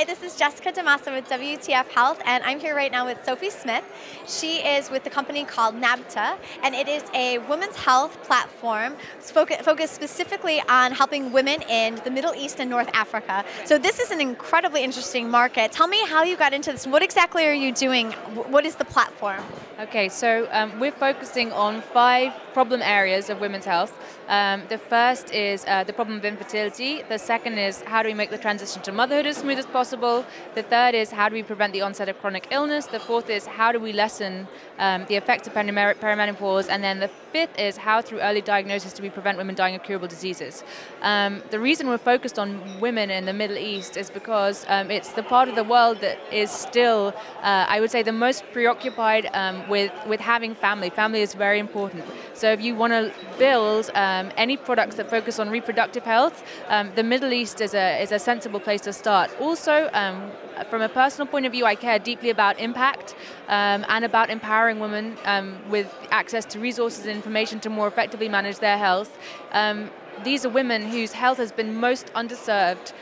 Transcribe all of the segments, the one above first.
Hi, this is Jessica DaMassa with WTF Health, and I'm here right now with Sophie Smith. She is with the company called NABTA, and it is a women's health platform focused specifically on helping women in the Middle East and North Africa. So this is an incredibly interesting market. Tell me how you got into this. What exactly are you doing? What is the platform? Okay, so um, we're focusing on five problem areas of women's health. Um, the first is uh, the problem of infertility. The second is how do we make the transition to motherhood as smooth as possible. The third is how do we prevent the onset of chronic illness. The fourth is how do we lessen um, the effects of perimenopause. And then the fifth is how through early diagnosis do we prevent women dying of curable diseases. Um, the reason we're focused on women in the Middle East is because um, it's the part of the world that is still, uh, I would say, the most preoccupied um, with, with having family. Family is very important. So if you want to build um, any products that focus on reproductive health, um, the Middle East is a, is a sensible place to start. Also, um, from a personal point of view, I care deeply about impact um, and about empowering women um, with access to resources and information to more effectively manage their health. Um, these are women whose health has been most underserved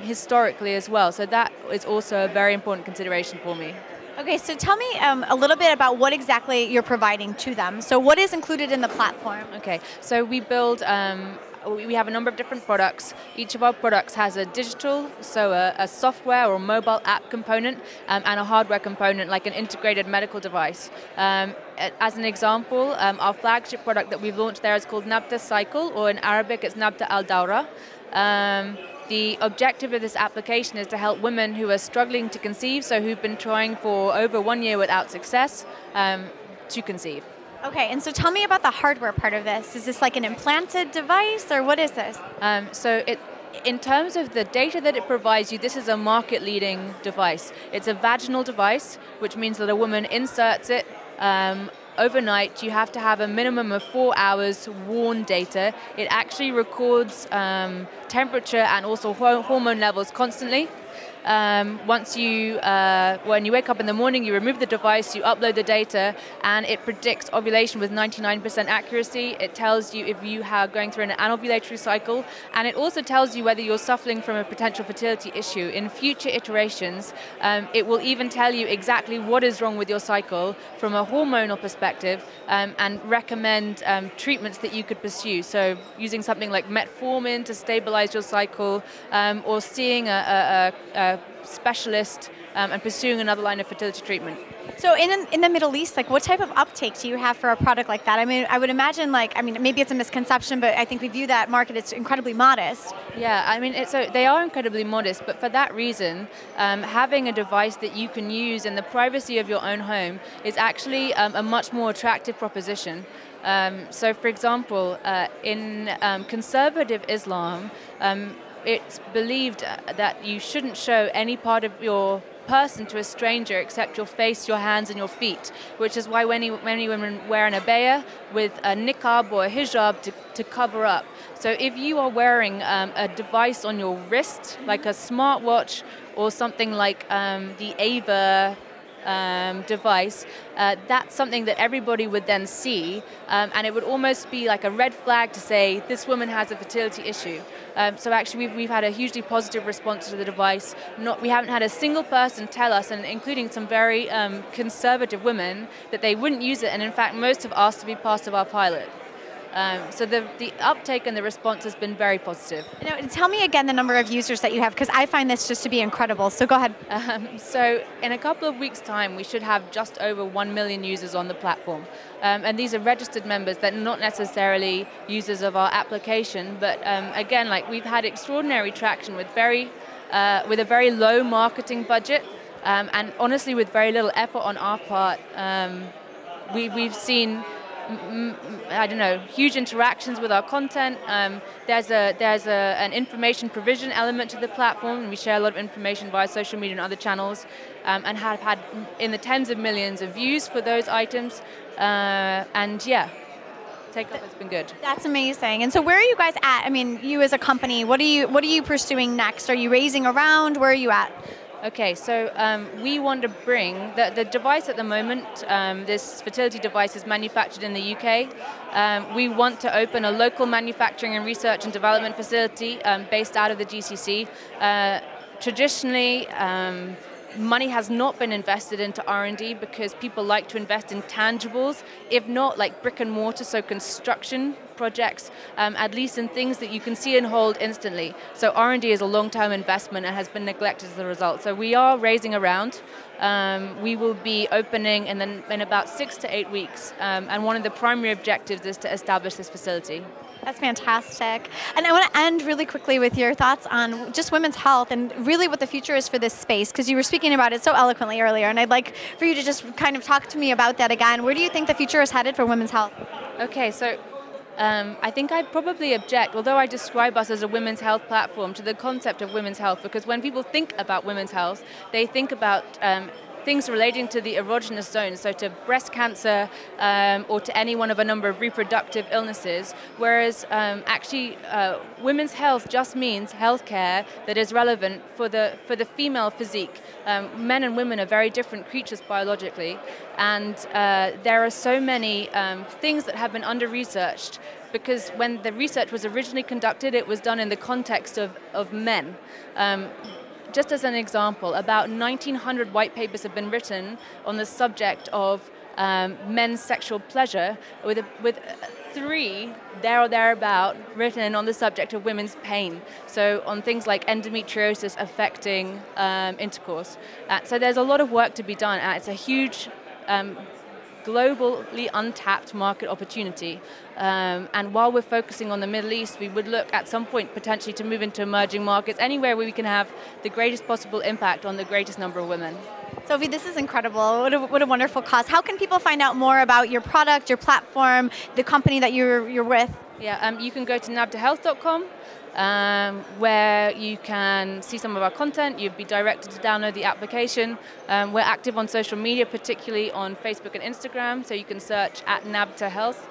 historically as well, so that is also a very important consideration for me. Okay, so tell me um, a little bit about what exactly you're providing to them. So what is included in the platform? Okay, so we build, um, we have a number of different products. Each of our products has a digital, so a, a software or mobile app component, um, and a hardware component like an integrated medical device. Um, as an example, um, our flagship product that we've launched there is called Nabta Cycle, or in Arabic it's Nabta Al Dawra. The objective of this application is to help women who are struggling to conceive, so who've been trying for over one year without success, um, to conceive. Okay, and so tell me about the hardware part of this. Is this like an implanted device, or what is this? Um, so it, in terms of the data that it provides you, this is a market-leading device. It's a vaginal device, which means that a woman inserts it um, overnight, you have to have a minimum of four hours worn data. It actually records um, temperature and also hormone levels constantly. Um, once you, uh, when you wake up in the morning, you remove the device, you upload the data, and it predicts ovulation with 99% accuracy. It tells you if you are going through an anovulatory cycle, and it also tells you whether you're suffering from a potential fertility issue. In future iterations, um, it will even tell you exactly what is wrong with your cycle from a hormonal perspective um, and recommend um, treatments that you could pursue. So using something like metformin to stabilize your cycle, um, or seeing a, a, a specialist um, and pursuing another line of fertility treatment. So in in the Middle East, like what type of uptake do you have for a product like that? I mean, I would imagine like I mean maybe it's a misconception, but I think we view that market as incredibly modest. Yeah, I mean it's so they are incredibly modest, but for that reason, um, having a device that you can use in the privacy of your own home is actually um, a much more attractive proposition. Um, so, for example, uh, in um, conservative Islam, um, it's believed that you shouldn't show any part of your person to a stranger except your face, your hands, and your feet, which is why many, many women wear an abaya with a niqab or a hijab to, to cover up. So if you are wearing um, a device on your wrist, like a smartwatch or something like um, the Ava um, device, uh, that's something that everybody would then see, um, and it would almost be like a red flag to say this woman has a fertility issue. Um, so actually, we've, we've had a hugely positive response to the device. Not, we haven't had a single person tell us, and including some very um, conservative women, that they wouldn't use it, and in fact, most have asked to be part of our pilot. Um, so the, the uptake and the response has been very positive. Now, tell me again the number of users that you have, because I find this just to be incredible. So go ahead. Um, so in a couple of weeks' time, we should have just over 1 million users on the platform. Um, and these are registered members that are not necessarily users of our application, but um, again, like we've had extraordinary traction with very, uh, with a very low marketing budget, um, and honestly with very little effort on our part. Um, we, we've seen I don't know, huge interactions with our content. Um, there's a there's a, an information provision element to the platform, and we share a lot of information via social media and other channels, um, and have had in the tens of millions of views for those items. Uh, and yeah, takeoff has been good. That's amazing. And so, where are you guys at? I mean, you as a company, what are you what are you pursuing next? Are you raising around? Where are you at? Okay, so um, we want to bring the, the device at the moment. Um, this fertility device is manufactured in the UK. Um, we want to open a local manufacturing and research and development facility um, based out of the GCC. Uh, traditionally, um, money has not been invested into R&D because people like to invest in tangibles, if not like brick and mortar, so construction projects, um, at least in things that you can see and hold instantly. So R&D is a long-term investment and has been neglected as a result. So we are raising around. Um, we will be opening in, the, in about six to eight weeks, um, and one of the primary objectives is to establish this facility. That's fantastic. And I want to end really quickly with your thoughts on just women's health and really what the future is for this space, because you were speaking about it so eloquently earlier, and I'd like for you to just kind of talk to me about that again. Where do you think the future is headed for women's health? Okay, so um, I think I'd probably object, although I describe us as a women's health platform, to the concept of women's health, because when people think about women's health, they think about um, things relating to the erogenous zone, so to breast cancer um, or to any one of a number of reproductive illnesses, whereas um, actually uh, women's health just means healthcare that is relevant for the, for the female physique. Um, men and women are very different creatures biologically, and uh, there are so many um, things that have been under-researched because when the research was originally conducted, it was done in the context of, of men. Um, just as an example, about 1,900 white papers have been written on the subject of um, men's sexual pleasure, with, a, with three there or thereabout written on the subject of women's pain. So on things like endometriosis affecting um, intercourse. Uh, so there's a lot of work to be done. Uh, it's a huge um, globally untapped market opportunity. Um, and while we're focusing on the Middle East, we would look at some point potentially to move into emerging markets, anywhere where we can have the greatest possible impact on the greatest number of women. Sophie, this is incredible. What a, what a wonderful cause. How can people find out more about your product, your platform, the company that you're, you're with? Yeah, um, you can go to nabtahealth.com um, where you can see some of our content. You'd be directed to download the application. Um, we're active on social media, particularly on Facebook and Instagram, so you can search at Nabta Health.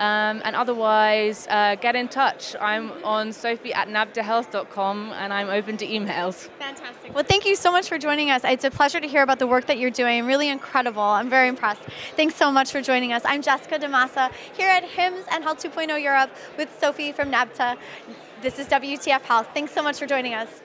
Um, and otherwise, uh, get in touch. I'm on sophie at nabtahealth.com and I'm open to emails. Fantastic. Well, thank you so much for joining us. It's a pleasure to hear about the work that you're doing. Really incredible. I'm very impressed. Thanks so much for joining us. I'm Jessica DaMassa here at HIMSS and Health 2.0 Europe with Sophie from NABTA. This is WTF Health. Thanks so much for joining us.